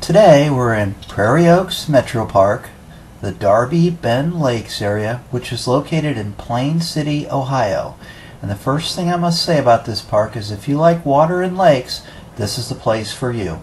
Today we're in Prairie Oaks Metro Park, the Darby Bend Lakes area, which is located in Plain City, Ohio. And the first thing I must say about this park is if you like water and lakes, this is the place for you.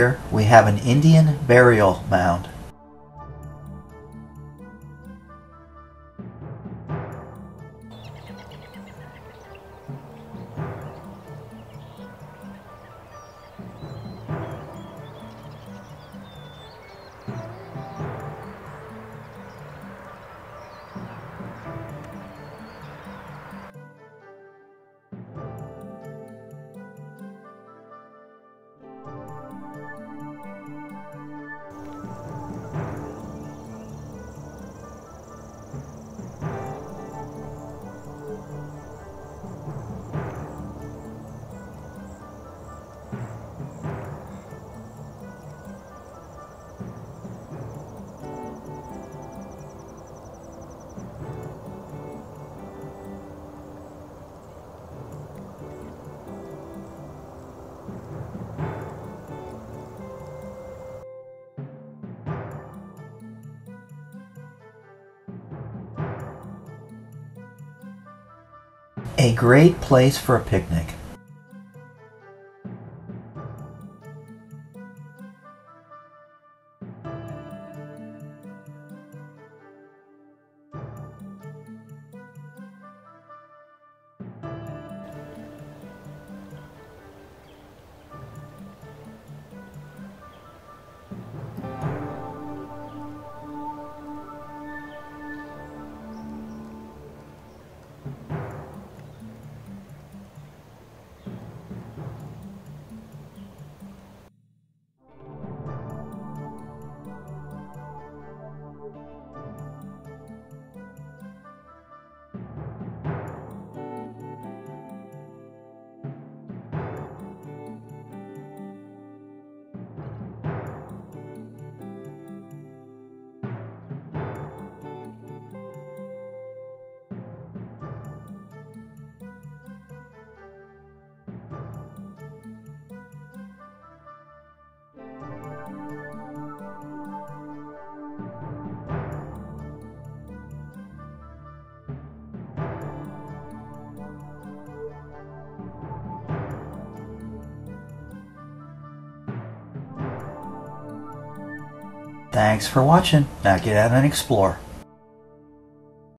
Here we have an Indian burial mound. A great place for a picnic. Thanks for watching. Now get out and explore.